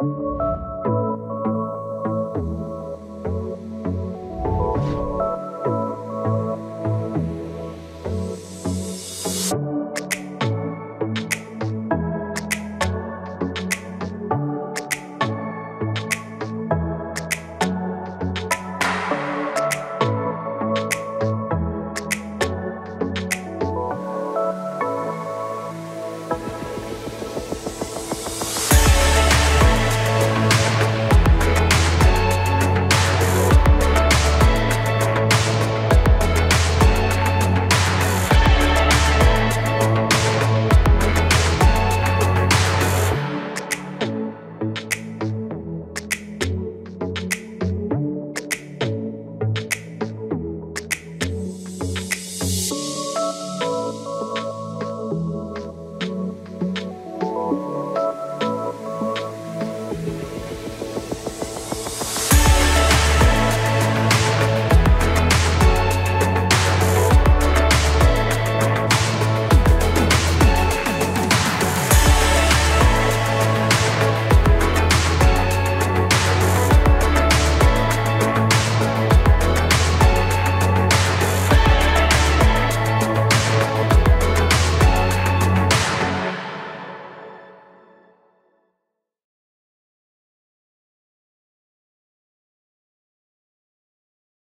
you